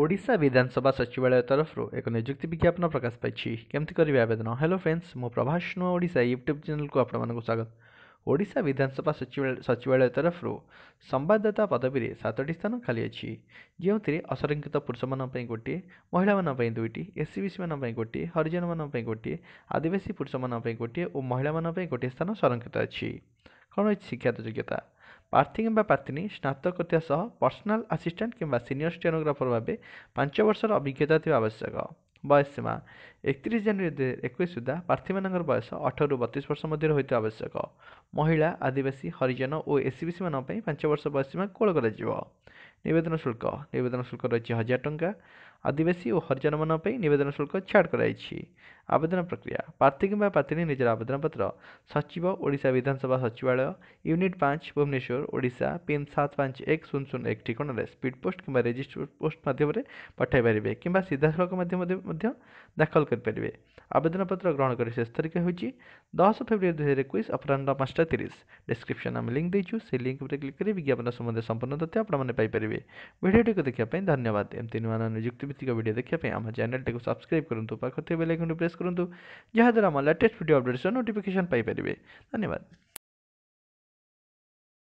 ଓଡ଼ିଶା ବିଧାନସଭା ସଚିବାଳୟ ତରଫରୁ ଏକ ନିଯୁକ୍ତି ବିଜ୍ଞାପନ ପ୍ରକାଶ ପାଇଛି କେମିତି କରିବେ ଆବେଦନ ହ୍ୟାଲୋ ଫ୍ରେଣ୍ଡସ୍ ମୁଁ ପ୍ରଭାସ ନୁହଁ ଓଡ଼ିଶା ୟୁଟ୍ୟୁବ୍ ଚ୍ୟାନେଲ୍କୁ ଆପଣମାନଙ୍କୁ ସ୍ୱାଗତ ଓଡ଼ିଶା ବିଧାନସଭା ସଚିବାଳୟ ତରଫରୁ ସମ୍ବାଦଦାତା ପଦବୀରେ ସାତଟି ସ୍ଥାନ ଖାଲି ଅଛି ଯେଉଁଥିରେ ଅସଂରକ୍ଷିତ ପୁରୁଷମାନଙ୍କ ପାଇଁ ଗୋଟିଏ ମହିଳାମାନଙ୍କ ପାଇଁ ଦୁଇଟି ଏସ୍ସି ବିସିମାନଙ୍କ ପାଇଁ ଗୋଟିଏ ହରିଜନମାନଙ୍କ ପାଇଁ ଗୋଟିଏ ଆଦିବାସୀ ପୁରୁଷମାନଙ୍କ ପାଇଁ ଗୋଟିଏ ଓ ମହିଳାମାନଙ୍କ ପାଇଁ ଗୋଟିଏ ସ୍ଥାନ ସଂରକ୍ଷିତ ଅଛି କ'ଣ ରହିଛି ଶିକ୍ଷାଗତ ଯୋଗ୍ୟତା ପ୍ରାର୍ଥୀ କିମ୍ବା ପ୍ରାର୍ଥିନୀ ସ୍ନାତକୋତ୍ତର ସହ ପର୍ସନାଲ୍ ଆସିଷ୍ଟାଣ୍ଟ କିମ୍ବା ସିନିୟର ଷ୍ଟେନୋଗ୍ରାଫର ଭାବେ ପାଞ୍ଚ ବର୍ଷର ଅଭିଜ୍ଞତା ଥିବା ଆବଶ୍ୟକ ବୟସ ସୀମା ଏକତିରିଶ ଜାନୁଆରୀ ଦୁଇ ହଜାର ଏକୋଇଶ ସୁଦ୍ଧା ପ୍ରାର୍ଥୀମାନଙ୍କର ବୟସ ଅଠରରୁ ବତିଶ ବର୍ଷ ମଧ୍ୟରେ ହୋଇଥିବା ଆବଶ୍ୟକ ମହିଳା ଆଦିବାସୀ ହରିଜନ ଓ ଏସ୍ସିବିସିମାନଙ୍କ ପାଇଁ ପାଞ୍ଚ ବର୍ଷ ବୟସ ସୀମା କୋହଳ କରାଯିବ ନିବେଦନ ଶୁଳ୍କ ନିବେଦନ ଶୁଳ୍କ ରହିଛି ହଜାର ଟଙ୍କା ଆଦିବାସୀ ଓ ହରିଜନମାନଙ୍କ ପାଇଁ ନିବେଦନ ଶୁଳ୍କ ଛାଡ଼ କରାଯାଇଛି आवेदन प्रक्रिया प्रार्थी कि प्रार्थी निजर आवेदन पत्र सचिव ओडा विधानसभा सचिवालय यूनिट पांच भुवनेश्वर ओडा पिन सात पांच एक शून्य शून्य एक ठिकणा स्पीड पोस्ट किजिस्टर पोस्ट मध्यम पठाई पारे कि सीधा सख्ते दाखल करेंगे आवेदन पत्र ग्रहण कर शेष तारीख हो दस फेब्रुआर दुई हजार एक अपराह पांचटा तीस डिस्क्रिप्सन आम लिंक से लिंक में क्लिक करेंगे विज्ञापन संबंधित संपूर्ण तथ्य आपने भिडियो को देखापी धन्यवाद एमती नुआ नुआ निजुक्ति भित्त भिडियो देखापी आम चैनल टी सब्सक्राइब करूँ पाखे बेलैकन प्रेस କରନ୍ତୁ ଯାହାଦ୍ୱାରା ଆମ ଲାଟେଷ୍ଟ ଭିଡ଼ିଓ ଅପଡ଼େଟ୍ ସହ ନୋଟିଫିକେସନ୍ ପାଇପାରିବେ ଧନ୍ୟବାଦ